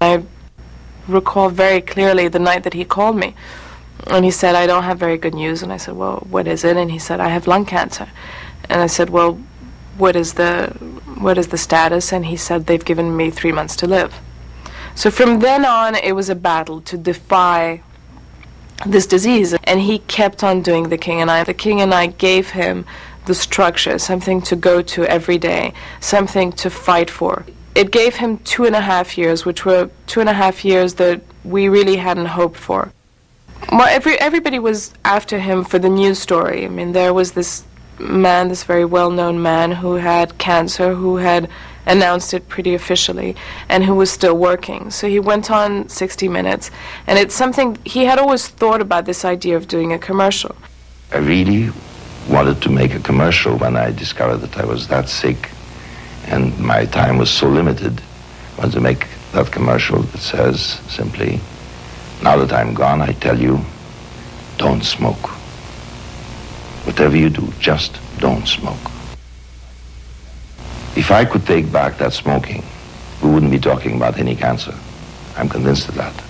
I recall very clearly the night that he called me. And he said, I don't have very good news. And I said, Well, what is it? And he said, I have lung cancer. And I said, Well, what is the what is the status? And he said, They've given me three months to live. So from then on, it was a battle to defy this disease. And he kept on doing the king and I. The king and I gave him the structure, something to go to every day, something to fight for. It gave him two and a half years, which were two and a half years that we really hadn't hoped for. Well, every, everybody was after him for the news story. I mean, there was this man, this very well known man, who had cancer, who had announced it pretty officially, and who was still working. So he went on 60 Minutes, and it's something he had always thought about this idea of doing a commercial. I really wanted to make a commercial when I discovered that I was that sick and my time was so limited. I to make that commercial that says simply, now that I'm gone, I tell you, don't smoke. Whatever you do, just don't smoke. If I could take back that smoking, we wouldn't be talking about any cancer. I'm convinced of that.